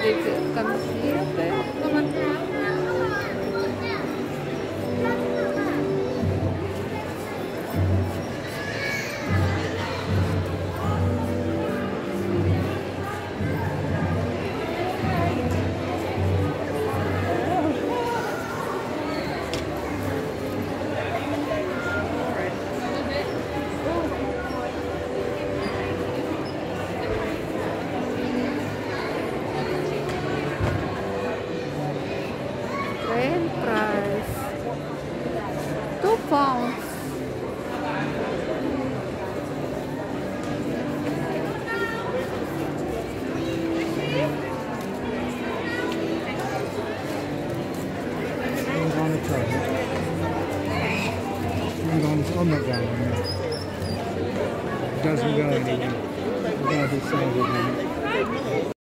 这个진짜的. and price two pounds Oh my god, man. Doesn't go anywhere. We're gonna.